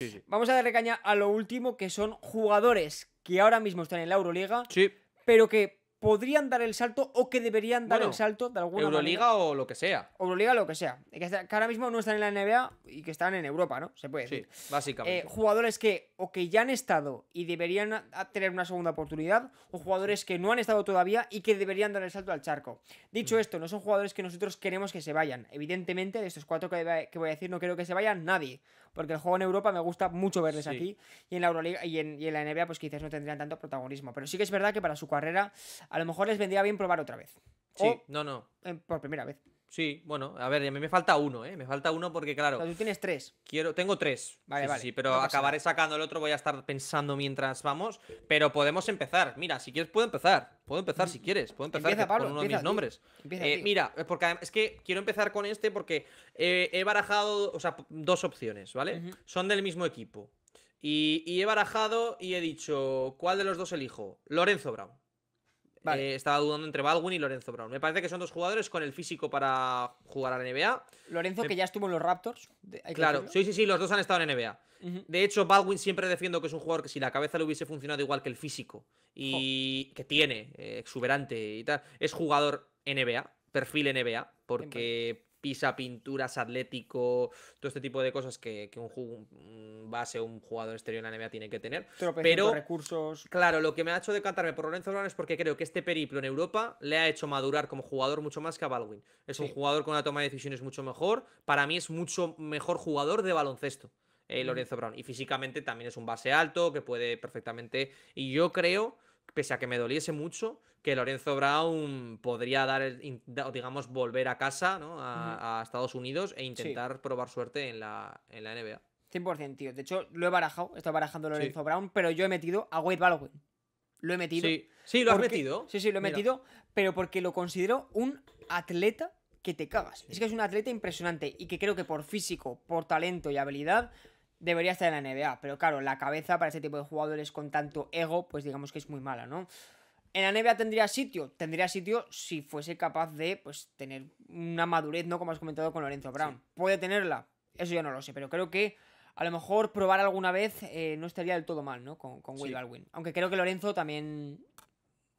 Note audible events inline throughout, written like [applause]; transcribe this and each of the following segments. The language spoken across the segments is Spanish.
Sí, sí. Vamos a darle caña a lo último, que son jugadores que ahora mismo están en la Euroliga, Sí, pero que podrían dar el salto o que deberían dar Bueno, el salto de alguna Euroliga manera. o lo que sea. Euroliga, lo que sea. Que, ahora mismo no están en la NBA y que están en Europa, ¿no? Se puede Sí, decir. básicamente. Eh, jugadores que o que ya han estado y deberían tener una segunda oportunidad, o jugadores que no han estado todavía y que deberían dar el salto al charco. Dicho esto, no son jugadores que nosotros queremos que se vayan. Evidentemente, de estos cuatro que, voy a decir, no quiero que se vayan nadie. Porque el juego en Europa me gusta mucho verles Sí. aquí. Y en la Euroliga y en, y en la NBA, pues quizás no tendrían tanto protagonismo. Pero sí que es verdad que para su carrera, a lo mejor les vendría bien probar otra vez. sí, O no, no. eh, por primera vez. Sí, bueno, a ver, a mí me falta uno, ¿eh? Me falta uno porque, O claro, sea, tú tienes tres. quiero. Tengo tres. Vale, Sí, sí, vale, sí, pero no acabaré sacando el otro, voy a estar pensando mientras vamos. Pero podemos empezar. Mira, si quieres, puedo empezar. Puedo empezar si quieres. Puedo empezar Empieza, que- Pablo, con uno de mis nombres. Empieza, Eh, mira, eh, porque es que quiero empezar con este porque eh, he barajado, o sea, dos opciones, ¿vale? Son del mismo equipo. Y, y he barajado y he dicho, ¿cuál de los dos elijo? Lorenzo Brown. Vale. Eh, estaba dudando entre Baldwin y Lorenzo Brown. Me parece que son dos jugadores con el físico para jugar a la NBA. Lorenzo, Me- que ya estuvo en los Raptors. hay Claro, decirlo. sí, sí, sí, los dos han estado en NBA. De hecho, Baldwin siempre defiendo que es un jugador que si la cabeza le hubiese funcionado igual que el físico y que tiene, eh, exuberante y tal, es jugador NBA, perfil NBA, porque pisa pinturas, atlético, todo este tipo de cosas que, que un, un base o un jugador exterior en la NBA tiene que tener. Pero- recursos. Claro, lo que me ha hecho decantarme por Lorenzo Brown es porque creo que este periplo en Europa le ha hecho madurar como jugador mucho más que a Baldwin. Es un jugador con una toma de decisiones mucho mejor. Para mí es mucho mejor jugador de baloncesto. eh, Ujú. Lorenzo Brown. Y físicamente también es un base alto que puede perfectamente. Y yo creo, pese a que me doliese mucho, que Lorenzo Brown podría dar, el, digamos, volver a casa, ¿no? A, a Estados Unidos e intentar probar suerte en la, en la NBA. 100%, tío. De hecho, lo he barajado. Estoy barajando a Lorenzo Brown, pero yo he metido a Wade Baldwin. Lo he metido. Sí, sí, lo has porque- metido. Sí, sí, lo he Mira. metido, pero porque lo considero un atleta que te cagas. Es que es un atleta impresionante y que creo que por físico, por talento y habilidad debería estar en la NBA. Pero claro, la cabeza para este tipo de jugadores con tanto ego, pues digamos que es muy mala, ¿no? ¿En la NBA tendría sitio? Tendría sitio si fuese capaz de, pues, tener una madurez, ¿no? Como has comentado con Lorenzo Brown. ¿Puede tenerla? Eso ya no lo sé, pero creo que a lo mejor probar alguna vez eh, no estaría del todo mal, ¿no? Con, con Sí. Baldwin. Aunque creo que Lorenzo también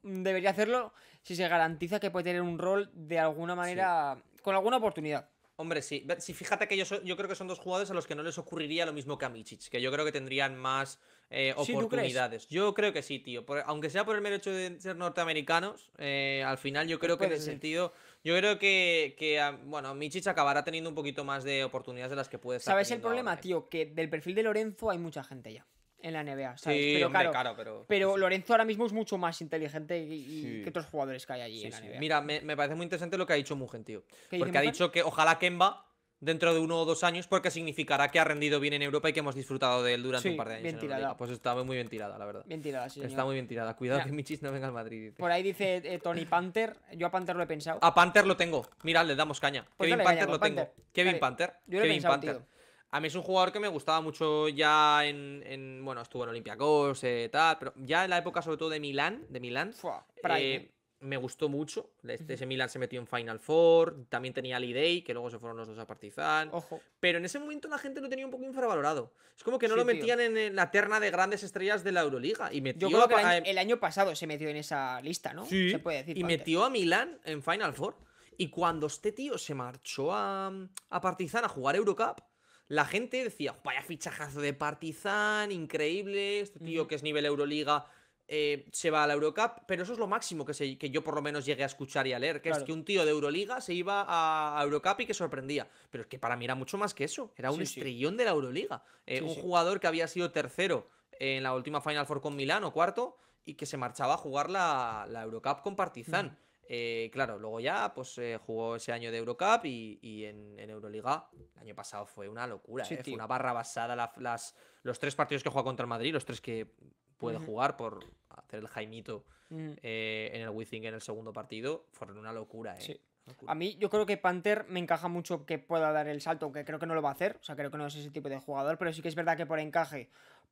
debería hacerlo si se garantiza que puede tener un rol de alguna manera, con alguna oportunidad. Hombre, sí. Sí, fíjate que yo, so- yo creo que son dos jugadores a los que no les ocurriría lo mismo que a Michic, que yo creo que tendrían más eh, oportunidades. Yo creo que sí, tío. Por- aunque sea por el mero hecho de ser norteamericanos, eh, al final yo creo que en ese ser. sentido, yo creo que, que ah, bueno, Michic acabará teniendo un poquito más de oportunidades de las que puede estar ¿Sabes el problema, ahora, tío? Que del perfil de Lorenzo hay mucha gente ya en la NBA, ¿sabes? Sí, pero hombre, claro, pero... pero Lorenzo ahora mismo es mucho más inteligente y, y Sí. que otros jugadores que hay allí Sí, en la. NBA. Mira, me, me parece muy interesante lo que ha dicho Mugen, tío. ¿Qué dice Porque ha dicho que ojalá Kemba dentro de uno o dos años, porque significará que ha rendido bien en Europa y que hemos disfrutado de él durante un par de años. bien tirada. Pues está muy bien tirada, la verdad. Bien tirada, sí, Está señor. muy bien tirada. Cuidado Mira. que Michis no venga al Madrid. dice. Por ahí dice eh, Tony Panther. Yo a Panther lo he pensado. A Panther lo tengo. Mira, le damos caña. Pues Kevin dale Panther lo tengo. Kevin. Panther. Yo lo he Kevin pensado, Panther. tío. A mí es un jugador que me gustaba mucho ya en. en- bueno, estuvo en Olympiacos, eh, tal. Pero ya en la época, sobre todo de Milán. De Milán. Fua, eh, eh. me gustó mucho. Este, Ese Milan se metió en Final Four. También tenía Lee Day, que luego se fueron los dos a Partizan. Ojo. Pero en ese momento la gente lo tenía un poco infravalorado. Es como que no Sí, lo metían en, en la terna de grandes estrellas de la Euroliga. Y metió Yo creo que a- el año, a- el año pasado se metió en esa lista, ¿no? Sí, Se puede decir. y metió a Milán en Final Four. Y cuando este tío se marchó a, a Partizan a jugar Eurocup, la gente decía, vaya fichajazo de Partizan, increíble, este tío que es nivel Euroliga eh, se va a la Eurocup, pero eso es lo máximo que, se- que yo por lo menos llegué a escuchar y a leer, que es que un tío de Euroliga se iba a, a Eurocup y que sorprendía. Pero es que para mí era mucho más que eso, era un Sí, sí. estrellón de la Euroliga. Eh, Sí, un jugador que había sido tercero en la última Final Four con Milán o cuarto y que se marchaba a jugar la, la Eurocup con Partizan. Eh, claro, luego ya pues eh, jugó ese año de Eurocup y, y en, en Euroliga el año pasado fue una locura, Sí, eh, fue una barra basada la- las, los tres partidos que juega contra el Madrid, los tres que puede jugar por hacer el Jaimito en el Wizzing en el segundo partido, fueron una locura, eh. Sí. Locura. A mí yo creo que Panther me encaja mucho que pueda dar el salto, aunque creo que no lo va a hacer. O sea, creo que no es ese tipo de jugador, pero sí que es verdad que por encaje,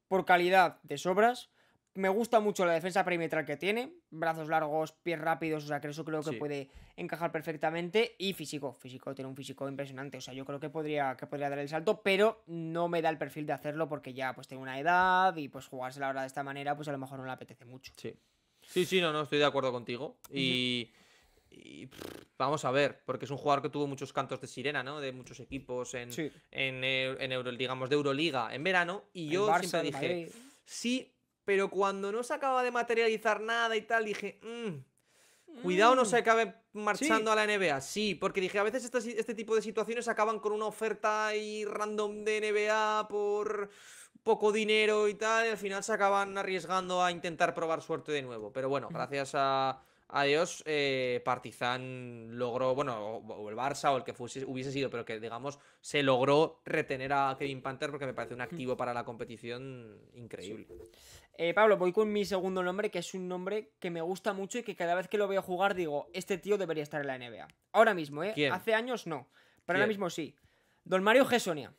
por calidad de sobras, me gusta mucho la defensa perimetral que tiene. Brazos largos, pies rápidos, o sea, que eso creo que Sí. puede encajar perfectamente. Y físico, físico, tiene un físico impresionante. O sea, yo creo que podría, que podría dar el salto, pero no me da el perfil de hacerlo porque ya pues tengo una edad y pues jugársela ahora de esta manera, pues a lo mejor no le apetece mucho. Sí. Sí, sí, no, no, estoy de acuerdo contigo. Y, y, pff, vamos a ver, porque es un jugador que tuvo muchos cantos de sirena, ¿no? De muchos equipos en, Sí. en, Eu- en Euro, digamos, de Euroliga en verano. Y yo Barça, siempre dije, sí, pero cuando no se acaba de materializar nada y tal, dije, "Mm, cuidado, no se Mm. acabe marchando a la NBA. Sí, porque dije, a veces estas- este tipo de situaciones acaban con una oferta ahí random de NBA por poco dinero y tal, y al final se acaban arriesgando a intentar probar suerte de nuevo. Pero bueno, gracias a, Dios, eh, Partizan logró, bueno, o, o el Barça o el que fuese, hubiese sido, pero que digamos se logró retener a Kevin Panther porque me parece un activo para la competición increíble. Eh, Pablo, voy con mi segundo nombre, que es un nombre que me gusta mucho y que cada vez que lo veo jugar digo, este tío debería estar en la NBA. Ahora mismo, ¿eh? ¿Quién? Hace años no, pero ahora mismo sí. Don Mario Gessonia.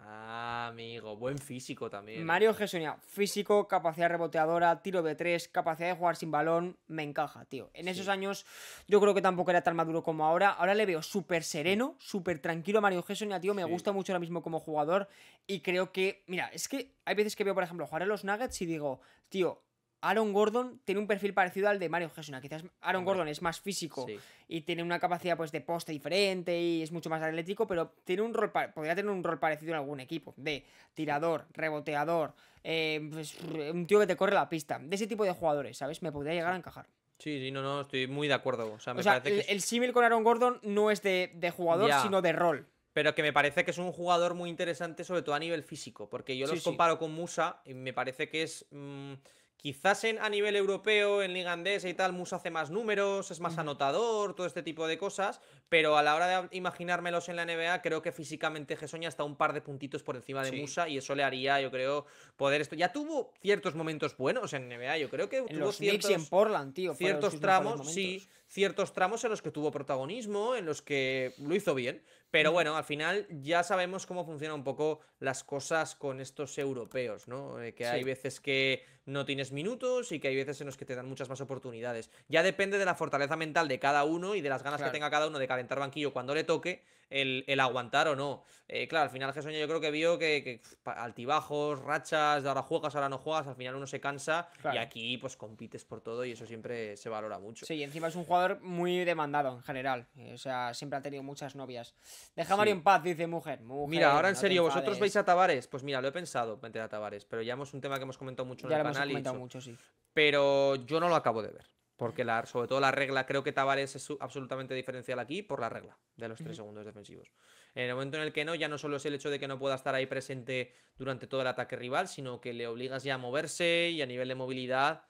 Ah, amigo, buen físico también. Mario Gessonia, físico, capacidad reboteadora, tiro de tres, capacidad de jugar sin balón, me encaja, tío. En esos años yo creo que tampoco era tan maduro como ahora. Ahora le veo súper sereno, súper tranquilo a Mario Gessonia, tío. Me Sí. gusta mucho ahora mismo como jugador y creo que, mira, es que hay veces que veo, por ejemplo, jugar en los Nuggets y digo, tío, Aaron Gordon tiene un perfil parecido al de Mario Gessonia. Quizás Aaron Gordon es más físico Sí. y tiene una capacidad pues de poste diferente y es mucho más atlético, pero tiene un rol podría tener un rol parecido en algún equipo, de tirador, reboteador, eh, pues, un tío que te corre la pista, de ese tipo de jugadores, ¿sabes? Me podría llegar a encajar. Sí, sí, no, no, estoy muy de acuerdo. O sea, me O sea, parece el, que es- el símil con Aaron Gordon no es de, de jugador, sino de rol. Pero que me parece que es un jugador muy interesante, sobre todo a nivel físico, porque yo Sí, los sí. comparo con Musa y me parece que es. mm, quizás en, a nivel europeo, en Liga Andesa y tal, Musa hace más números, es más anotador, todo este tipo de cosas, pero a la hora de imaginármelos en la NBA, creo que físicamente Gesoña está un par de puntitos por encima de Sí. Musa y eso le haría, yo creo, poder esto. Ya tuvo ciertos momentos buenos en NBA, yo creo que En tuvo los Knicks ciertos y en Portland, tío. ciertos tramos, sí. Ciertos tramos en los que tuvo protagonismo, en los que lo hizo bien. Pero bueno, al final ya sabemos cómo funcionan un poco las cosas con estos europeos, ¿no? Eh, que hay veces que no tienes minutos y que hay veces en los que te dan muchas más oportunidades. Ya depende de la fortaleza mental de cada uno y de las ganas Claro. que tenga cada uno de calentar banquillo cuando le toque el, el aguantar o no. Eh, claro, al final Gesoña yo creo que vio que, altibajos, rachas, de ahora juegas, ahora no juegas, al final uno se cansa y aquí pues compites por todo y eso siempre se valora mucho. Sí, y encima es un jugador muy demandado en general. eh, O sea, siempre ha tenido muchas novias. Deja a Sí. Mario en paz, dice mujer. Mujer, Mira, ahora en no serio, ¿vosotros veis a Tavares? Pues mira, lo he pensado meter a Tavares, pero ya es un tema que hemos comentado mucho en el lo hemos canal. y comentado mucho, sí. Pero yo no lo acabo de ver. Porque la, sobre todo la regla, creo que Tavares es absolutamente diferencial aquí por la regla de los tres segundos defensivos. En el momento en el que no, ya no solo es el hecho de que no pueda estar ahí presente durante todo el ataque rival, sino que le obligas ya a moverse y a nivel de movilidad,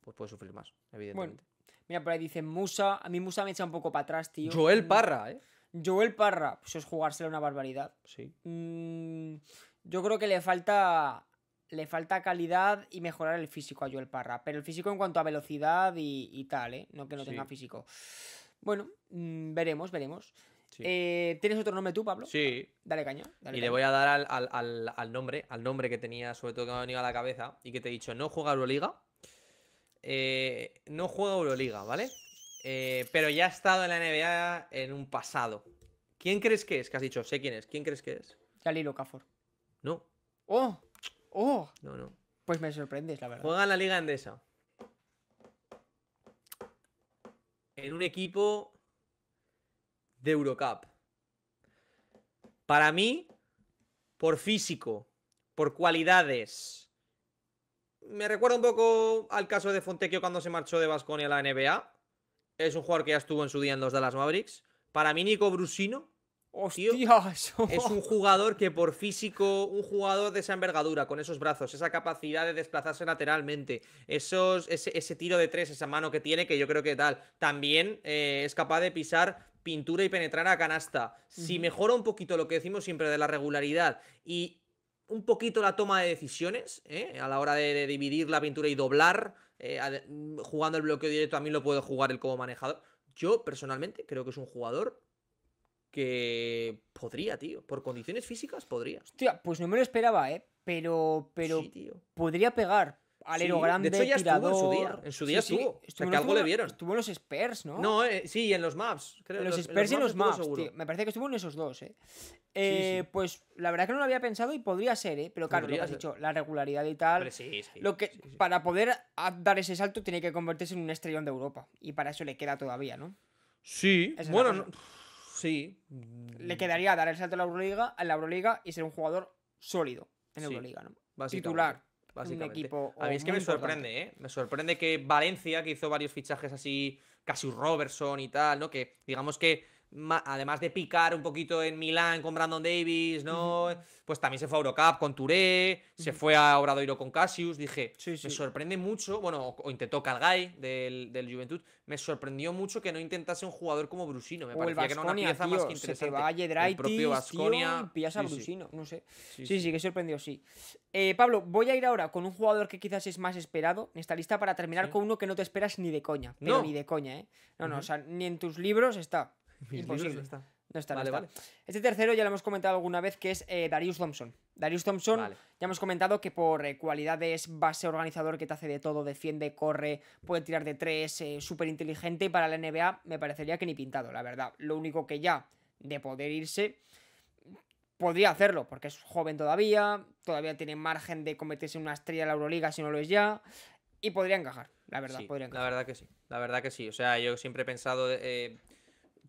pues puede sufrir más, evidentemente. Mira, por ahí dice Musa. A mí Musa me echa un poco para atrás, tío. Joel Mm, Parra, ¿eh? Joel Parra, pues es jugársela una barbaridad. Sí. Mm, yo creo que le falta. Le falta calidad y mejorar el físico a Joel Parra. Pero el físico en cuanto a velocidad y, y tal, ¿eh? No que no tenga físico. Bueno, mm, veremos, veremos. Sí. Eh, ¿Tienes otro nombre tú, Pablo? sí, Dale caña. dale Y le voy a dar al, al- al- al nombre, al nombre que tenía, sobre todo que me ha venido a la cabeza, y que te he dicho, no juega Euroliga. eh, no juega Euroliga, ¿vale? Eh, pero ya ha estado en la NBA en un pasado. ¿Quién crees que es? Que has dicho, sé quién es. ¿Quién crees que es? Jalil Okafor. No, ¡Oh! ¡Oh! no, no. Pues me sorprendes, la verdad. Juega en la Liga Endesa. En un equipo de Eurocup. Para mí, por físico, por cualidades. Me recuerda un poco al caso de Fontecchio cuando se marchó de Basconia a la NBA. Es un jugador que ya estuvo en su día en los Dallas Mavericks. Para mí, Nico Brusino ¡Hostias! es un jugador que por físico, un jugador de esa envergadura, con esos brazos, esa capacidad de desplazarse lateralmente, esos, ese, ese tiro de tres, esa mano que tiene, que yo creo que tal, también eh, es capaz de pisar pintura y penetrar a canasta. Si mejora un poquito lo que decimos siempre de la regularidad y un poquito la toma de decisiones, ¿eh? a la hora de, de dividir la pintura y doblar, eh, jugando el bloqueo directo, también lo puede jugar él como manejador. Yo personalmente creo que es un jugador que podría, tío. Por condiciones físicas podría. Hostia, pues no me lo esperaba, ¿eh? Pero, pero Sí, tío. podría pegar. alero Sí, grande, de hecho ya tirador. estuvo en su día, en su día estuvo, o sea, en que algo estuvo- le vieron. Estuvo en los Spurs, ¿no? No, eh, sí, en los maps. Creo, en los en Spurs y en los estuvo maps, tío. Me parece que estuvo en esos dos, ¿eh? Eh, sí. Pues la verdad que no lo había pensado y podría ser, ¿eh? Pero claro, lo que has ser. dicho, la regularidad y tal. Hombre, sí, sí, Lo que, sí, sí. para poder dar ese salto tiene que convertirse en un estrellón de Europa. Y para eso le queda todavía, ¿no? Sí, Esa es la bueno, cosa. no- sí. Le quedaría dar el salto a la Euroliga, a la Euroliga y ser un jugador sólido en Sí, Euroliga, ¿no? Básicamente, Titular. básicamente. equipo, A mí es que me importante. sorprende, ¿eh? Me sorprende que Valencia, que hizo varios fichajes así, Cassius Robertson y tal, ¿no? Que digamos que además de picar un poquito en Milán con Brandon Davis, ¿no? Pues también se fue a Eurocup con Touré, se fue a Obradoiro con Cassius. Dije, Sí, sí. me sorprende mucho, bueno, o, o intentó Calgay del, del Juventud, me sorprendió mucho que no intentase un jugador como Brusino. Me O el parecía que era una Baskonia, pieza tío. más que se interesante. va a el propio tío, Baskonia. y pillas a sí. Brusino, no sé. Sí, Sí, que sorprendió, sí. Eh, Pablo, voy a ir ahora con un jugador que quizás es más esperado en esta lista para terminar con uno que no te esperas ni de coña. Pero No. ni de coña, ¿eh? No, no, o sea, ni en tus libros está. Imposible. no está. No está, no Vale, está. vale. Este tercero ya lo hemos comentado alguna vez, que es eh, Darius Thompson. Darius Thompson, Vale. ya hemos comentado que por eh, cualidades base organizador que te hace de todo, defiende, corre, puede tirar de tres, eh, súper inteligente, para la NBA me parecería que ni pintado, la verdad. Lo único que ya, de poder irse, podría hacerlo, porque es joven todavía, todavía tiene margen de convertirse en una estrella de la Euroliga si no lo es ya, y podría encajar, la verdad, Sí, podría la encajar. verdad que sí, la verdad que sí. O sea, yo siempre he pensado, eh,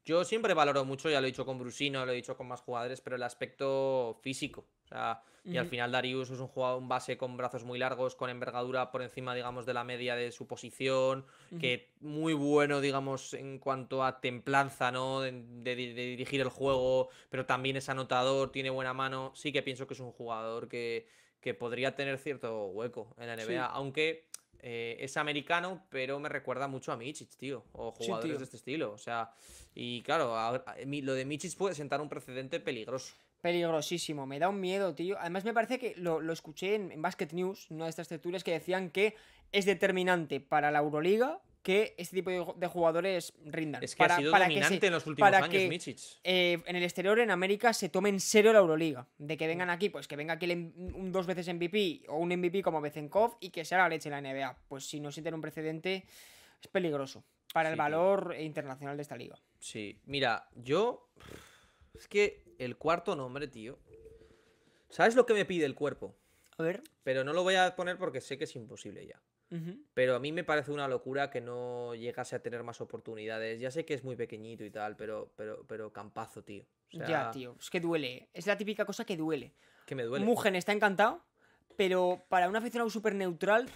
yo siempre valoro mucho, ya lo he dicho con Brusino, lo he dicho con más jugadores, pero el aspecto físico. O sea, y al final Darius es un jugador, un base con brazos muy largos, con envergadura por encima, digamos, de la media de su posición, que muy bueno, digamos, en cuanto a templanza, ¿no? De, de- de dirigir el juego, pero también es anotador, tiene buena mano. Sí que pienso que es un jugador que, que podría tener cierto hueco en la NBA, Sí. aunque eh, es americano, pero me recuerda mucho a Michic, tío, o Sí, jugadores tío. de este estilo. O sea, y claro, ahora- mi- lo de Michic puede sentar un precedente peligroso. Peligrosísimo, me da un miedo, tío. Además, me parece que lo, lo escuché en, en Basket News, una de estas tertulias, que decían que es determinante para la Euroliga que este tipo de, ju- de jugadores rindan. Es que para, ha sido para que se- dominante en los últimos para años, que, Michic. eh, en el exterior, en América, se tome en serio la Euroliga. De que vengan aquí, pues que venga aquí el M- un dos veces MVP o un MVP como Bezenkov y que sea la leche en la NBA. Pues si no sienten un precedente, es peligroso para el tío. valor internacional de esta liga. Sí, mira, yo. Es que el cuarto nombre, tío. ¿Sabes lo que me pide el cuerpo? A ver. Pero no lo voy a poner porque sé que es imposible ya. Pero a mí me parece una locura que no llegase a tener más oportunidades. Ya sé que es muy pequeñito y tal, pero, pero, pero campazo, tío. O sea, ya, tío. Es que duele. Es la típica cosa que duele. Que me duele. Mugen está encantado, pero para un aficionado súper neutral,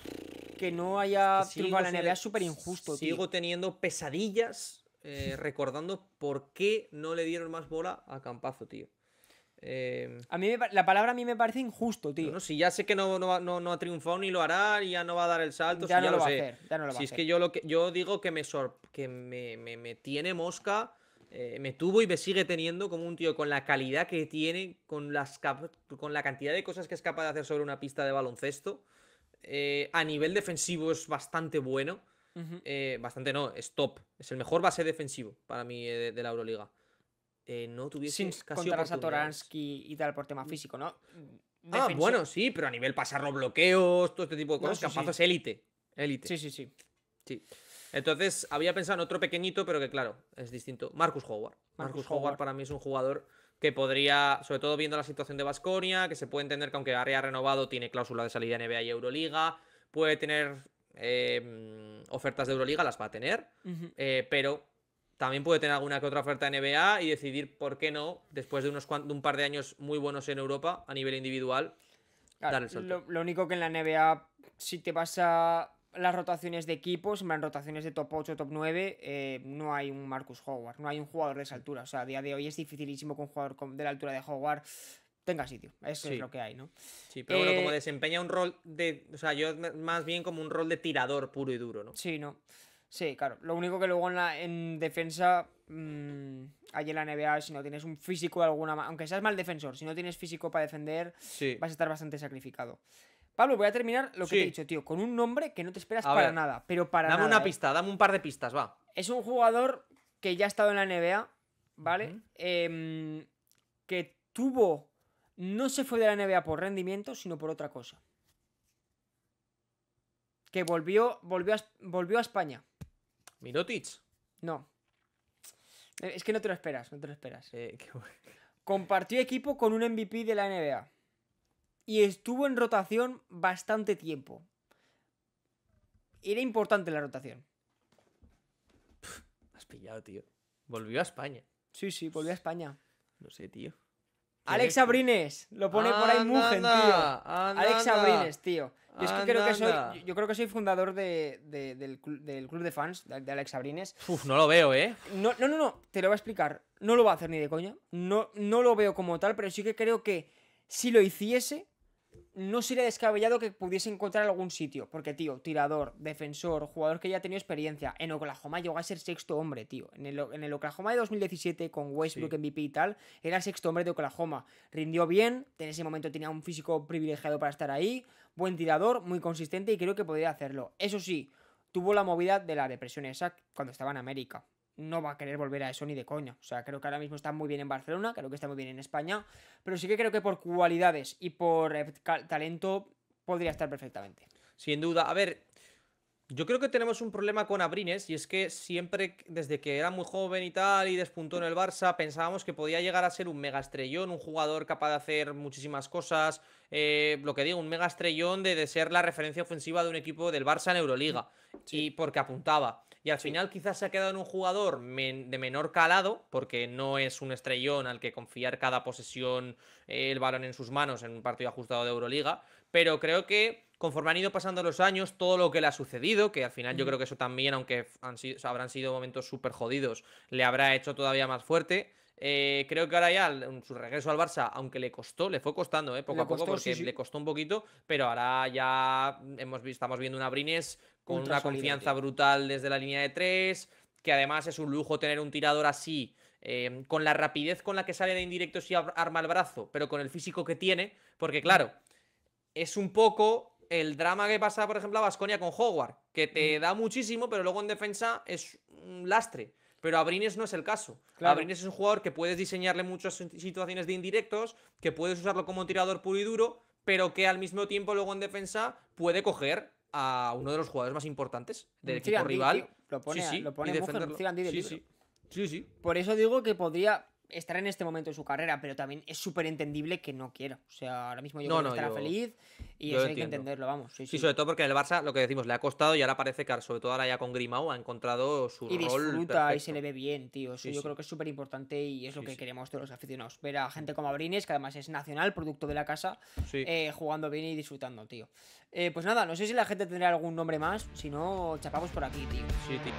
que no haya Sigo triunfado en la NBA es súper injusto, tío. Sigo teniendo pesadillas eh, recordando por qué no le dieron más bola a Campazo, tío. Eh, A mí la palabra a mí me parece injusto, tío. no, si ya sé que no, no, va- no- no ha triunfado ni lo hará, ya no va a dar el salto, ya si no ya lo lo va sé. a hacer, ya no lo va Si a es hacer. que yo lo que yo digo que me sor- que me, me- me tiene mosca, eh, me tuvo y me sigue teniendo como un tío con la calidad que tiene, con las cap- con la cantidad de cosas que es capaz de hacer sobre una pista de baloncesto. eh, a nivel defensivo es bastante bueno. Eh, bastante no, es top. Es el mejor base defensivo para mí de, de la Euroliga. Eh, no tuviese Sin casi contar a. Satoransky y tal por tema físico, ¿no? Ah, bueno, sí, pero a nivel pasar los bloqueos, todo este tipo de No, cosas, sí, Campazo sí. es élite. Élite. Sí, sí, sí. Sí. Entonces, había pensado en otro pequeñito, pero que claro, es distinto. Marcus Howard. Marcus, Howard. Howard. para mí es un jugador que podría, sobre todo viendo la situación de Basconia, que se puede entender que aunque haya renovado, tiene cláusula de salida en NBA y Euroliga, puede tener eh, mm, ofertas de Euroliga, las va a tener, eh, pero también puede tener alguna que otra oferta de NBA y decidir por qué no, después de unos de un par de años muy buenos en Europa a nivel individual, Claro, dar el salto. Lo, lo único que en la NBA, si te vas a las rotaciones de equipos, en rotaciones de top 8, top 9, eh, no hay un Marcus Howard, no hay un jugador de esa altura. O sea, a día de hoy es dificilísimo que un jugador de la altura de Howard tenga sitio. Eso Sí. es lo que hay, ¿no? Sí, pero bueno, como Eh, desempeña un rol de. O sea, yo más bien como un rol de tirador puro y duro, ¿no? Sí, no. Sí, claro. Lo único que luego en, la, en defensa, mm, allí en la NBA, si no tienes un físico de alguna aunque seas mal defensor, si no tienes físico para defender, Sí. vas a estar bastante sacrificado. Pablo, voy a terminar lo que te he dicho, tío, con un nombre que no te esperas A para ver, nada, pero para Dame nada. una ¿eh? pista, dame un par de pistas, va. Es un jugador que ya ha estado en la NBA, ¿vale? Em, que tuvo. No se fue de la NBA por rendimiento, sino por otra cosa. que volvió, volvió, a, volvió a España. Mirotic. No. Eh, Es que no te lo esperas, no te lo esperas. Eh, qué bueno. [laughs] Compartió equipo con un MVP de la NBA. Y estuvo en rotación bastante tiempo. Era importante la rotación. Has pillado, tío. Volvió a España. Sí, sí, volvió a España. No sé, tío. Alex Abrines, lo pone por ahí Mugen, tío. Alex. Abrines, tío. Yo es que creo que soy, yo creo que soy fundador de- de- del, clu- del club de fans de, de Alex Abrines. Uf, no lo veo, ¿eh? No, no, no, no, te lo voy a explicar. No lo va a hacer ni de coña. No, no lo veo como tal, pero sí que creo que si lo hiciese, no sería descabellado que pudiese encontrar algún sitio. Porque, tío, tirador, defensor, jugador que ya ha tenido experiencia. En Oklahoma llegó a ser sexto hombre, tío. En el, en el Oklahoma de 2017, con Westbrook Sí. MVP y tal, era el sexto hombre de Oklahoma. Rindió bien, en ese momento tenía un físico privilegiado para estar ahí. Buen tirador, muy consistente y creo que podría hacerlo. Eso sí, tuvo la movida de la depresión esa cuando estaba en América. No va a querer volver a eso ni de coña. O sea, creo que ahora mismo está muy bien en Barcelona, creo que está muy bien en España. Pero sí que creo que por cualidades y por eh, talento podría estar perfectamente. Sin duda. A ver, yo creo que tenemos un problema con Abrines y es que siempre, desde que era muy joven y tal y despuntó en el Barça, pensábamos que podía llegar a ser un mega estrellón, un jugador capaz de hacer muchísimas cosas. eh, lo que digo, un mega estrellón de, de ser la referencia ofensiva de un equipo del Barça en Euroliga. Y porque apuntaba. Y al final quizás se ha quedado en un jugador men- de menor calado, porque no es un estrellón al que confiar cada posesión eh, el balón en sus manos en un partido ajustado de Euroliga. Pero creo que conforme han ido pasando los años, todo lo que le ha sucedido, que al final yo creo que eso también, aunque han sido, o sea, habrán sido momentos súper jodidos, le habrá hecho todavía más fuerte. Eh, creo que ahora ya en su regreso al Barça, aunque le costó, le fue costando, eh, poco Le a poco, costó, porque sí, sí. le costó un poquito, pero ahora ya hemos visto, estamos viendo una Brines con Ultra una confianza tío. brutal desde la línea de tres, que además es un lujo tener un tirador así, eh, con la rapidez con la que sale de indirectos y arma el brazo, pero con el físico que tiene, porque claro, es un poco el drama que pasa, por ejemplo, a Basconia con Howard, que te da muchísimo, pero luego en defensa es un lastre. Pero Abrines no es el caso. Claro. Abrines es un jugador que puedes diseñarle muchas situaciones de indirectos, que puedes usarlo como tirador puro y duro, pero que al mismo tiempo luego en defensa puede coger a uno de los jugadores más importantes del Un equipo rival. tío, Lo pone, sí, sí, lo pone defenderlo. Sí, sí. Sí, sí. Por eso digo que podría estar en este momento de su carrera, pero también es súper entendible que no quiera. O sea, ahora mismo yo No, creo que estará yo- feliz y eso hay que entenderlo, vamos. Sí, Sí, sí. sobre todo porque en el Barça, lo que decimos, le ha costado y ahora parece que, sobre todo ahora ya con Grimau, ha encontrado su Y rol disfruta y se le ve bien, tío. Eso Sí, yo creo que es súper importante y es lo que queremos todos los aficionados. Ver a gente como Abrines, que además es nacional, producto de la casa, eh, jugando bien y disfrutando, tío. Eh, pues nada, no sé si la gente tendrá algún nombre más. Si no, chapamos por aquí, tío. Sí, tío.